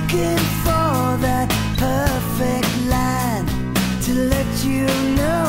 looking for that perfect line to let you know